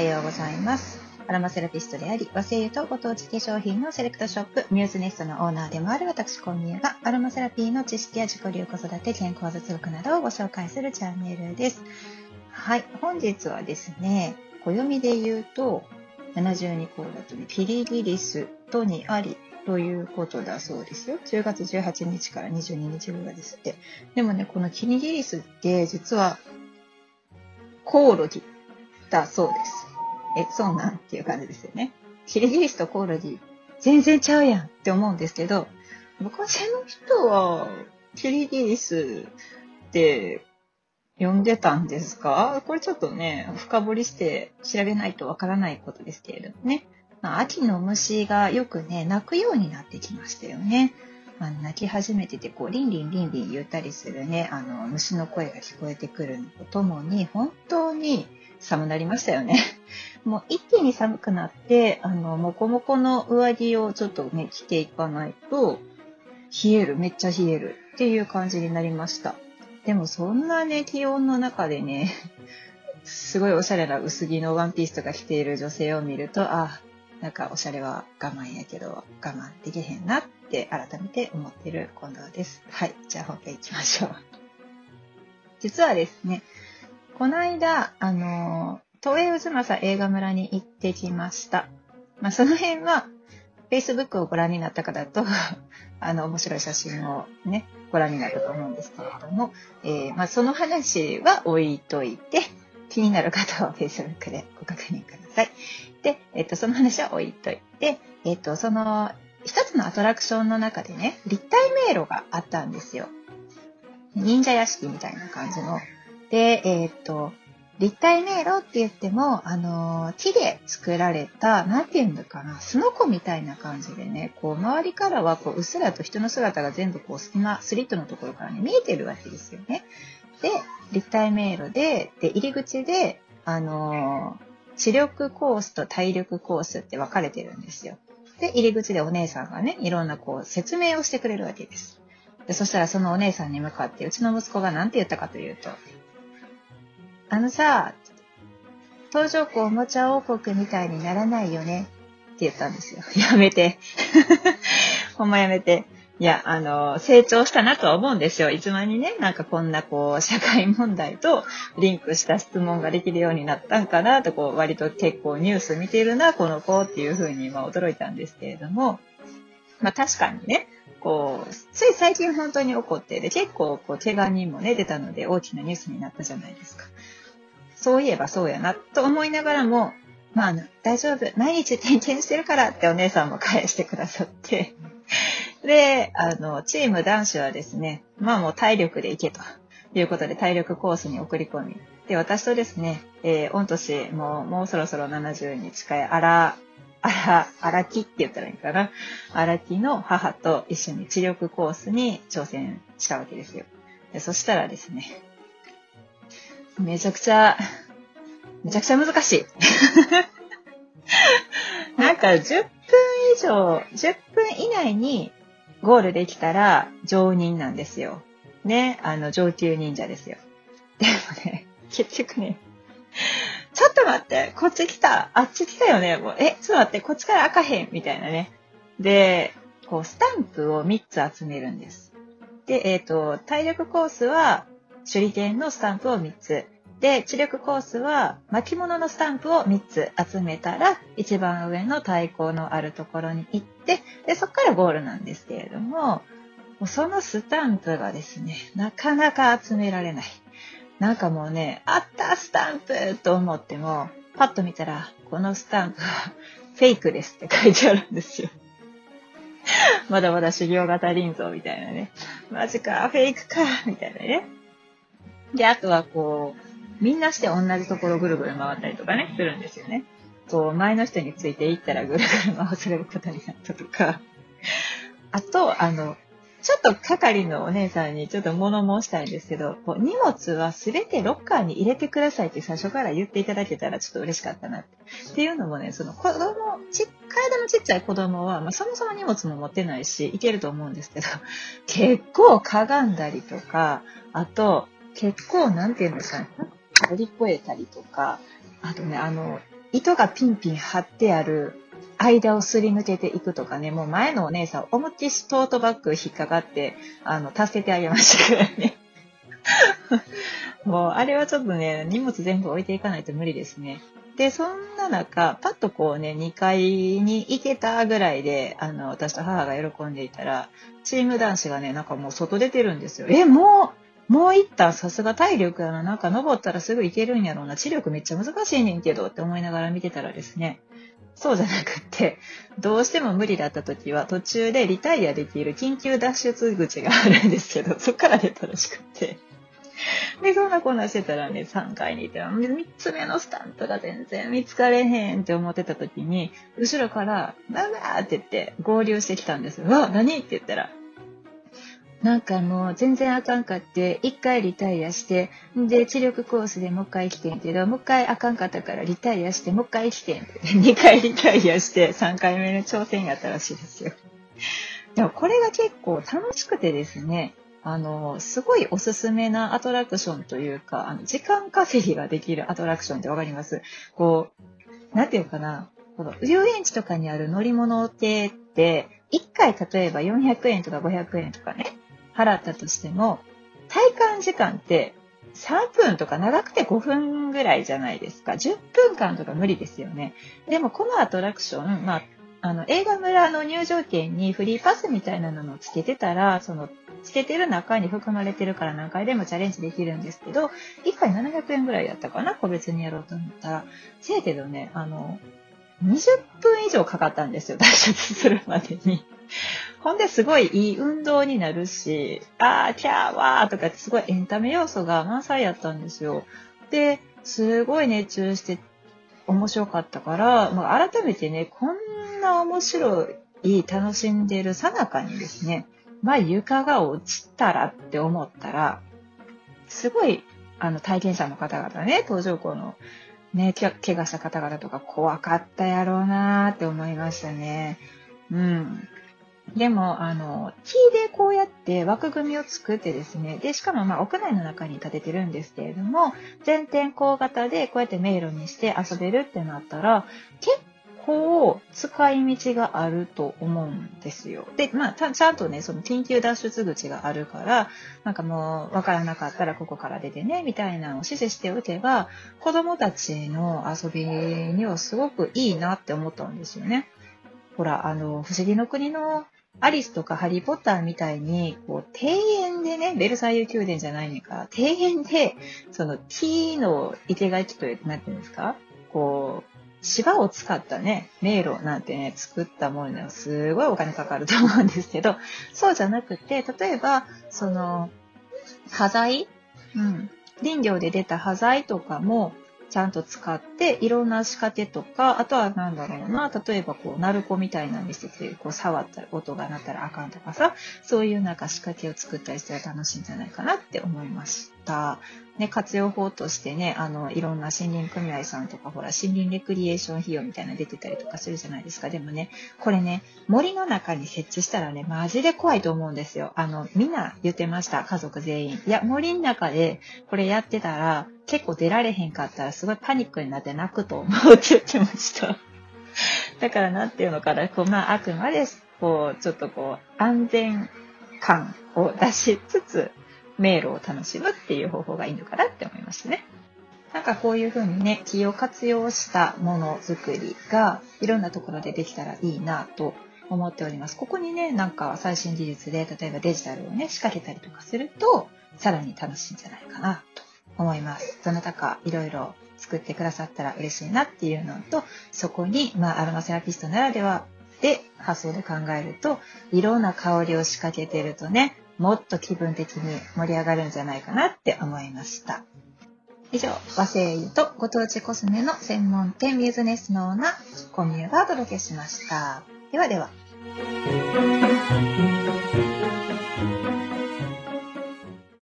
はようございます。アロマセラピストであり、和製油とご当地化粧品のセレクトショップ、ミューズネストのオーナーでもある私、コンミューが、アロマセラピーの知識や自己流子育て、健康雑学などをご紹介するチャンネルです。はい、本日はですね、暦で言うと、72項だとね、キリギリスとにありということだそうですよ。10月18日から22日分がですって。でもね、このキリギリスって実は、コオロギだそうです。え、そうなんっていう感じですよね。キリギリスとコオロギ、全然ちゃうやんって思うんですけど、昔の人は、キリギリスって呼んでたんですか？これちょっとね、深掘りして調べないとわからないことですけれどもね。まあ、秋の虫がよくね、鳴くようになってきましたよね。まあ、鳴き始めてて、こう、リンリンリンリン言ったりするね、あの、虫の声が聞こえてくるのとともに、本当に寒なりましたよね。もう一気に寒くなって、あの、もこもこの上着をちょっとね、着ていかないと、冷える、めっちゃ冷えるっていう感じになりました。でもそんなね、気温の中でね、すごいおしゃれな薄着のワンピースとか着ている女性を見ると、あ、なんかおしゃれは我慢やけど、我慢できへんなって改めて思ってる近藤です。はい、じゃあ本編行きましょう。実はですね、この間、あの、東映渦政映画村に行ってきました。まあ、その辺は、Facebook をご覧になった方と、あの、面白い写真をね、ご覧になったと思うんですけれども、えーまあ、その話は置いといて、気になる方は Facebook でご確認ください。で、えっ、と、その話は置いといて、えっ、と、その、一つのアトラクションの中でね、立体迷路があったんですよ。忍者屋敷みたいな感じの。で、えっ、と、立体迷路って言っても、あのー木で作られた、なんていうのかな、スノコみたいな感じでね、こう、周りからは、こう、うっすらと人の姿が全部、こう、隙間、スリットのところからね、見えてるわけですよね。で、立体迷路で、で、入り口で、あのー知力コースと体力コースって分かれてるんですよ。で、入り口でお姉さんがね、いろんなこう、説明をしてくれるわけです。でそしたらそのお姉さんに向かって、うちの息子が何て言ったかというと、あのさ、登場校おもちゃ王国みたいにならないよねって言ったんですよ。やめて。ほんまやめて。いや、あの、成長したなとは思うんですよ。いつまにね、なんかこんなこう、社会問題とリンクした質問ができるようになったんかなと、こう、割と結構ニュース見てるな、この子っていうふうに、まあ驚いたんですけれども、まあ確かにね、こう、つい最近本当に起こって、で、結構こう、怪我人もね、出たので大きなニュースになったじゃないですか。そういえばそうやな、と思いながらも、まあ、大丈夫、毎日点検してるからってお姉さんも返してくださって、で、あの、チーム男子はですね、まあもう体力で行けということで体力コースに送り込み、で、私とですね、えー、御年もう、もうそろそろ70に近い、あら、あら、あらきって言ったらいいかな？あらきの母と一緒に知力コースに挑戦したわけですよ。でそしたらですね、めちゃくちゃ、めちゃくちゃ難しい。なんか10分以上、10分以内にゴールできたら常任なんですよ。ね、あの上級忍者ですよ。でもね、結局ね、ちょっと待って、こっち来た、あっち来たよね、もう、え、ちょっと待って、こっちから開かへん、みたいなね。で、こう、スタンプを3つ集めるんです。で、えっ、と、体力コースは、手裏剣のスタンプを3つ。で、知力コースは巻物のスタンプを3つ集めたら、一番上の太鼓のあるところに行って、で、そこからゴールなんですけれども、そのスタンプがですね、なかなか集められない。なんかもうね、あったスタンプと思っても、パッと見たら、このスタンプは フェイクですって書いてあるんですよ。まだまだ修行型臨蔵みたいなね。マジか、フェイクか、みたいなね。で、あとはこう、みんなして同じところぐるぐる回ったりとかね、するんですよね。こう、前の人についていったらぐるぐる回されることになったとか。あと、あの、ちょっと係のお姉さんにちょっと物申したいんですけど、こう荷物はすべてロッカーに入れてくださいって最初から言っていただけたらちょっと嬉しかったなって。っていうのもね、その子供、ち、体のちっちゃい子供は、まあ、そもそも荷物も持ってないし、いけると思うんですけど、結構かがんだりとか、あと、結構、なんていうんですかね、乗り越えたりとか、あとね、あの、糸がピンピン張ってある間をすり抜けていくとかね、もう前のお姉さん、思いっきりトートバッグ引っかかって、あの、助けてあげましたからね。もう、あれはちょっとね、荷物全部置いていかないと無理ですね。で、そんな中、パッとこうね、2階に行けたぐらいで、あの、私と母が喜んでいたら、チーム男子がね、なんかもう外出てるんですよ。え、もう、もう行ったさすが体力やな。なんか登ったらすぐ行けるんやろうな。知力めっちゃ難しいねんけどって思いながら見てたらですね、そうじゃなくって、どうしても無理だった時は途中でリタイアできる緊急脱出口があるんですけど、そっから出たらしくって。で、そんなこんなしてたらね、3階にいて、3つ目のスタンプが全然見つかれへんって思ってた時に、後ろから、なんだって言って合流してきたんです。うわ、何？って言ったら、なんかもう全然あかんかって、一回リタイアして、で、知力コースでもう一回来てんけど、もう一回あかんかったからリタイアして、もう一回来てん。って、二回リタイアして3回目の挑戦やったらしいですよ。でもこれが結構楽しくてですね、あの、すごいおすすめなアトラクションというか、あの、時間稼ぎができるアトラクションってわかります？こう、なんていうかな、この遊園地とかにある乗り物系って、1回例えば400円とか500円とかね、払ったとしても、体感時間って3分とか長くて5分ぐらいじゃないですか。10分間とか無理ですよね。でもこのアトラクション、まあ、あの、映画村の入場券にフリーパスみたいなのをつけてたら、その、つけてる中に含まれてるから何回でもチャレンジできるんですけど、1回700円ぐらいやったかな個別にやろうと思ったら。せやけどね、あの、20分以上かかったんですよ、脱出するまでに。ほんですごいいい運動になるし、あー、キャーわーとかってすごいエンタメ要素が満載やったんですよ。で、すごい熱中して面白かったから、まあ、改めてね、こんな面白い、楽しんでるさなかにですね、まあ床が落ちたらって思ったら、すごい、あの、体験者の方々ね、登場校のね、怪我した方々とか怖かったやろうなーって思いましたね。うん。でも、あの、木でこうやって枠組みを作ってですね、で、しかもまあ屋内の中に建ててるんですけれども、全天候型でこうやって迷路にして遊べるってなったら、結構使い道があると思うんですよ。で、まあ、ちゃんとね、その緊急脱出口があるから、なんかもうわからなかったらここから出てね、みたいなのを指示しておけば、子供たちの遊びにはすごくいいなって思ったんですよね。ほら、あの、不思議の国のアリスとかハリーポッターみたいに、こう、庭園でね、ベルサイユ宮殿じゃないのか、庭園で、その木の生け垣という、なんていうんですか？こう、芝を使ったね、迷路なんてね、作ったものにはすごいお金かかると思うんですけど、そうじゃなくて、例えば、その、端材？うん。林業で出た端材とかも、ちゃんと使って、いろんな仕掛けとか、あとは何だろうな、例えばこう、鳴子みたいな見せて、こう、触ったら音が鳴ったらあかんとかさ、そういうなんか仕掛けを作ったりしたら楽しいんじゃないかなって思います。ね、活用法としてね、あの、いろんな森林組合さんとか、ほら、森林レクリエーション費用みたいなの出てたりとかするじゃないですか。でもね、これね、森の中に設置したらね、マジで怖いと思うんですよ。あの、みんな言ってました、家族全員。いや、森の中でこれやってたら、結構出られへんかったら、すごいパニックになって泣くと思うって言ってました。だから、なんていうのかな、こう、まあ、あくまで、こう、ちょっとこう、安全感を出しつつ、迷路を楽しむっていう方法がいいのかなって思いましたね。なんかこういうふうにね、気を活用したものづくりがいろんなところでできたらいいなと思っております。ここにね、なんか最新技術で、例えばデジタルをね、仕掛けたりとかすると、さらに楽しいんじゃないかなと思います。どなたかいろいろ作ってくださったら嬉しいなっていうのと、そこに、まあ、アロマセラピストならではで発想で考えると、いろんな香りを仕掛けてるとね、もっと気分的に盛り上がるんじゃないかなって思いました。以上、和製油とご当地コスメの専門店ミューズネスのオーナー、コミューがお届けしました。ではでは。